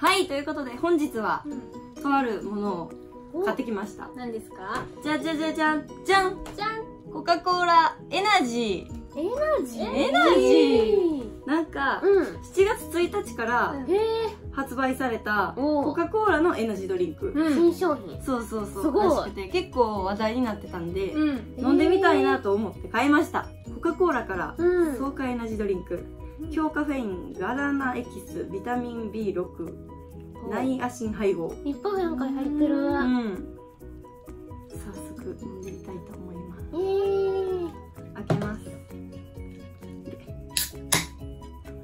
はいということで本日はうん。とあるものを買ってきました。何ですか？じゃじゃじゃじゃん。じゃん。じゃん。コカ・コーラエナジエナジー？エナジー。なんかうん。7月1日から発売されたコカ・コーラのエナジードリンク、うん。新商品。そうそうそう。すごい。て結構話題になってたんで、うん。飲んでみたいなと思って買いました。コカ・コーラからうん。爽快エナジードリンク強カフェインガラナエキスビタミン B6 ナイアシン配合。いっぱいなんか入ってる。うん。早速飲んでみたいと思います。えー。開けます。ではい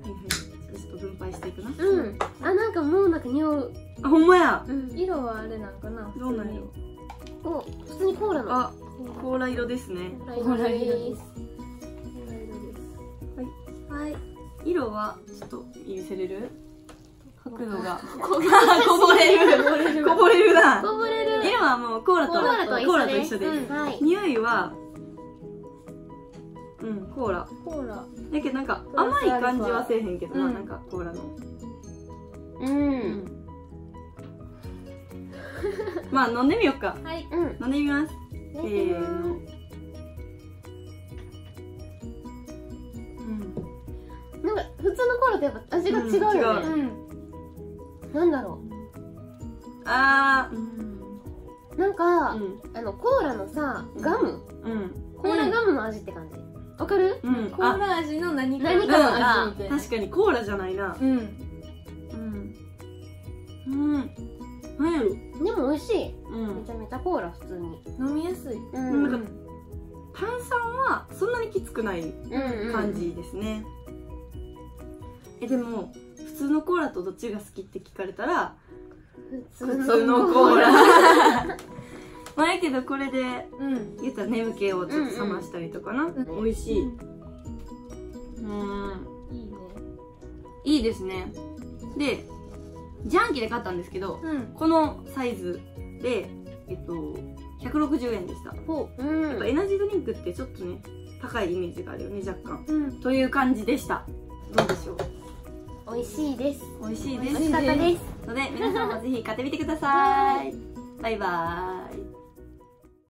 はい。ちょっと分配していくなうん。あなんかもうなんか匂う。あほんまや。うん。色はあれなんかな。どうなんやお普通にコーラの。あコーラ色ですね。コーラ色です色はちょっと見せれる？角度が。ここぼれる。こぼれるな。ぼれる。色はもうコーラとコーラと一緒です。匂いはうんコーラ。コーラ。だけどなんか甘い感じはせえへんけどな、うん。なんかコーラの。うん。まあ飲んでみようか。はい。うん飲んでみます。せせーの普通のコーラとやっぱ味が違うよね、うんう。ん。なんだろあー。うん。うなんか、うん。あのコーラのさガム。うん。コーラガムの味って感じ。わかる？うん。コーラ味の何か。何かの味確かにコーラじゃないな。うん。うん。うん。何やろでも美味しい。うん。めちゃめちゃコーラ普通に。飲みやすい。うん。なんか炭酸はそんなにきつくないうん。感じですね、えでも普通のコーラとどっちが好きって聞かれたら普普通のコーラ。まあやけどこれでうん。言ったら眠気をちょっと冷ましたりとかな、ん美味しい。うん。いいね。いいですね。でジャンキで買ったんですけどうん。このサイズでえっと160円でした。うん。やっぱエナジードリンクってちょっとね高いイメージがあるよね若干。うん。という感じでした。どうでしょう？美味しいです。美味しいです。美味しかったです。ので皆さんもぜひ買ってみてください。バイバーイ